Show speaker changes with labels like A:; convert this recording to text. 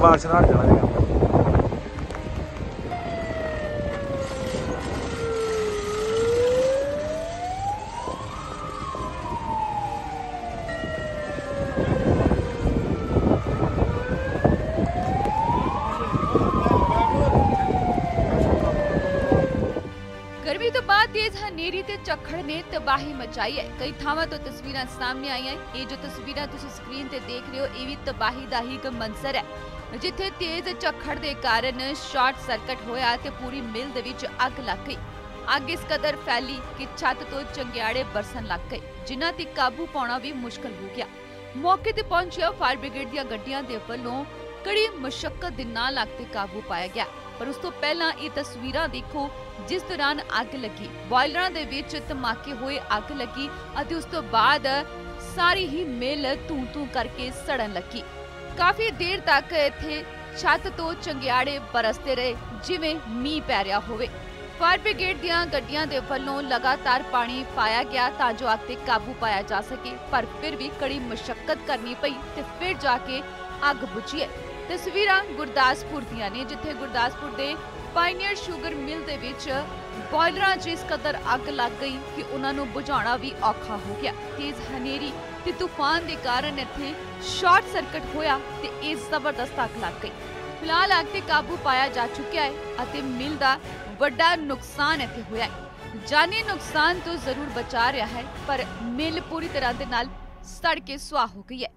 A: ਬਾਰਿਸ਼ ਨਾਲ ਜਾਣਾ ਜੀ
B: ਗਰਮੀ ਤੋਂ ਬਾਅਦ ਤੇਜ਼ ਹਨੇਰੀ ਤੇ ਝੱਖੜ ਨੇ ਤਬਾਹੀ ਮਚਾਈ ਹੈ। ਕਈ ਥਾਵਾਂ ਤੋਂ ਤਸਵੀਰਾਂ ਸਾਹਮਣੇ ਆਈਆਂ। ਇਹ ਜੋ ਤਸਵੀਰਾਂ ਤੁਸੀਂ ਸਕਰੀਨ ਤੇ ਦੇਖ ਰਹੇ ਹੋ, ਇਹ ਵੀ ਤਬਾਹੀ ਦਾ ਹੀ ਇੱਕ ਮੰਜ਼ਰ ਹੈ। ਜਿੱਥੇ ਤੇਜ਼ ਝੱਖੜ ਦੇ ਕਾਰਨ ਸ਼ਾਰਟ ਸਰਕਟ ਹੋਇਆ ਤੇ ਪੂਰੀ ਮਿਲ ਦੇ ਵਿੱਚ ਅੱਗ ਲੱਗ ਗਈ। ਅੱਗ ਇਸ ਕਦਰ ਫੈਲੀ ਕਿ ਛੱਤ ਤੋਂ ਚੰਗਿਆੜੇ ਬਰਸਣ ਲੱਗ ਗਏ, ਜਿਨ੍ਹਾਂ ਤੇ ਕਾਬੂ ਪਾਉਣਾ ਵੀ ਮੁਸ਼ਕਲ ਹੋ ਗਿਆ। ਮੌਕੇ ਤੇ ਪਹੁੰਚਿਆ ਫਾਇਰ ਬ੍ਰਿਗੇਡ ਦੀਆਂ ਗੱਡੀਆਂ ਦੇ ਵੱਲੋਂ ਕੜੀ ਮੁਸ਼ਕਲ ਦੇ ਨਾਲ ਅੱਗ ਤੇ ਕਾਬੂ ਪਾਇਆ ਗਿਆ। ਪਰ ਉਸ ਤੋਂ ਪਹਿਲਾਂ ਇਹ ਤਸਵੀਰਾਂ ਦੇਖੋ, ਜਿਸ ਦੌਰਾਨ ਅੱਗ ਲੱਗੀ। ਬਾਇਲਰਾਂ ਦੇ ਵਿੱਚ ਧਮਾਕੇ ਹੋਏ ਅੱਗ ਲੱਗੀ ਅਤੇ ਉਸ ਤੋਂ ਬਾਅਦ ਸਾਰੀ ਹੀ ਮਿਲ ਧੂੰ ਧੂੰ ਕਰਕੇ ਸੜਨ ਲੱਗੀ। ਕਾਫੀ ਦੇਰ ਤੱਕ ਇੱਥੇ ਛੱਤ ਤੋਂ ਚੰਗਿਆੜੇ ਬਰਸਦੇ ਰਹੇ, ਜਿਵੇਂ ਮੀਂਹ ਪੈ ਰਿਹਾ ਹੋਵੇ। ਫਾਇਰ ਬ੍ਰਿਗੇਡ ਦੀਆਂ ਗੱਡੀਆਂ ਦੇ ਵੱਲੋਂ ਲਗਾਤਾਰ ਪਾਣੀ ਪਾਇਆ ਗਿਆ ਤਾਂ ਜੋ ਅੱਗ ਤੇ ਕਾਬੂ ਪਾਇਆ ਜਾ ਸਕੇ, ਪਰ ਫਿਰ ਵੀ ਕੜੀ ਮੁਸ਼ਕਲ ਕਰਨੀ ਪਈ ਤੇ ਫਿਰ ਜਾ ਕੇ ਅੱਗ ਬੁਝੀ ਹੈ। ਤਸਵੀਰਾਂ ਗੁਰਦਾਸਪੁਰ ਦੀਆਂ ਨੇ, ਜਿੱਥੇ ਗੁਰਦਾਸਪੁਰ ਦੇ ਪਾਇਨੀਅਰ ਸ਼ੂਗਰ ਮਿਲ ਦੇ ਵਿੱਚ ਬਾਇਲਰਾਂ 'ਚ ਇਸ ਕਦਰ ਅੱਗ ਲੱਗ ਗਈ ਕਿ ਉਹਨਾਂ ਨੂੰ ਬੁਝਾਉਣਾ ਵੀ ਔਖਾ ਹੋ ਗਿਆ। ਤੇਜ਼ ਹਨੇਰੀ ਤੇ ਤੂਫਾਨ ਦੇ ਕਾਰਨ ਇੱਥੇ ਸ਼ਾਰਟ ਸਰਕਟ ਹੋਇਆ ਤੇ ਇਹ ਜ਼ਬਰਦਸਤ ਅੱਗ ਲੱਗ ਗਈ। ਫਿਲਹਾਲ ਅੱਗ ਤੇ ਕਾਬੂ ਪਾਇਆ ਜਾ ਚੁੱਕਿਆ ਹੈ ਅਤੇ ਮਿਲ ਦਾ ਵੱਡਾ ਨੁਕਸਾਨ ਇੱਥੇ ਹੋਇਆ ਹੈ। ਜਾਨੀ ਨੁਕਸਾਨ ਤੋਂ ਜ਼ਰੂਰ ਬਚਾ ਰਿਹਾ ਹੈ, ਪਰ ਮਿਲ ਪੂਰੀ ਤਰ੍ਹਾਂ ਦੇ ਨਾਲ ਸੜ ਕੇ ਸੁਆਹ ਹੋ ਗਈ ਹੈ।